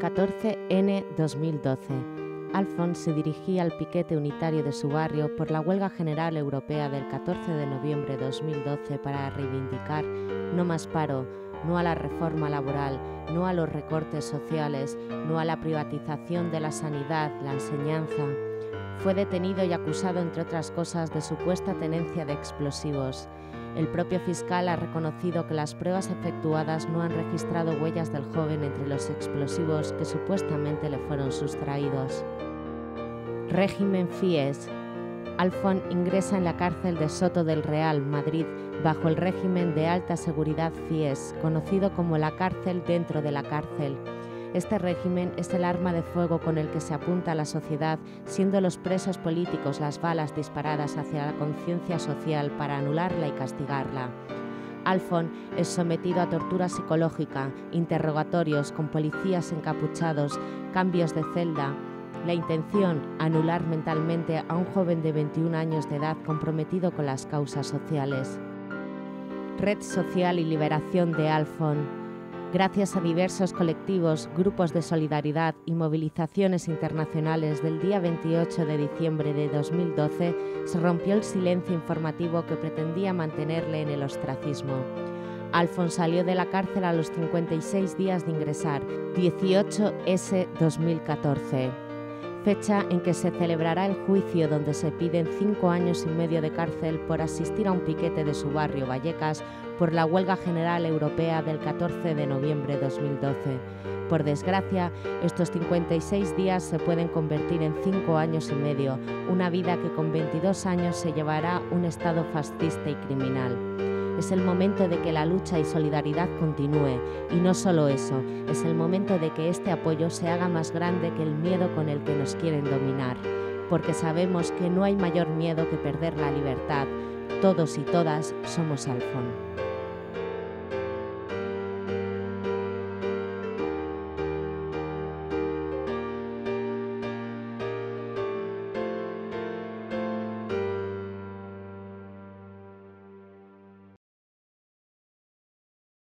14N-2012. Alfon se dirigía al piquete unitario de su barrio por la huelga general europea del 14 de noviembre de 2012 para reivindicar no más paro, no a la reforma laboral, no a los recortes sociales, no a la privatización de la sanidad, la enseñanza. Fue detenido y acusado, entre otras cosas, de supuesta tenencia de explosivos. El propio fiscal ha reconocido que las pruebas efectuadas no han registrado huellas del joven entre los explosivos que supuestamente le fueron sustraídos. Régimen FIES. Alfon ingresa en la cárcel de Soto del Real, Madrid, bajo el régimen de alta seguridad FIES, conocido como la cárcel dentro de la cárcel. Este régimen es el arma de fuego con el que se apunta a la sociedad, siendo los presos políticos las balas disparadas hacia la conciencia social para anularla y castigarla. Alfon es sometido a tortura psicológica, interrogatorios con policías encapuchados, cambios de celda. La intención, anular mentalmente a un joven de 21 años de edad comprometido con las causas sociales. Red Social y Liberación de Alfon, Gracias a diversos colectivos, grupos de solidaridad y movilizaciones internacionales del día 28 de diciembre de 2012, se rompió el silencio informativo que pretendía mantenerle en el ostracismo. Alfon salió de la cárcel a los 56 días de ingresar, 18S 2014 fecha en que se celebrará el juicio donde se piden cinco años y medio de cárcel por asistir a un piquete de su barrio Vallecas por la huelga general europea del 14 de noviembre de 2012. Por desgracia, estos 56 días se pueden convertir en cinco años y medio, una vida que con 22 años se llevará un Estado fascista y criminal. Es el momento de que la lucha y solidaridad continúe y no solo eso, es el momento de que este apoyo se haga más grande que el miedo con el que nos quieren dominar, porque sabemos que no hay mayor miedo que perder la libertad. Todos y todas somos Alfón.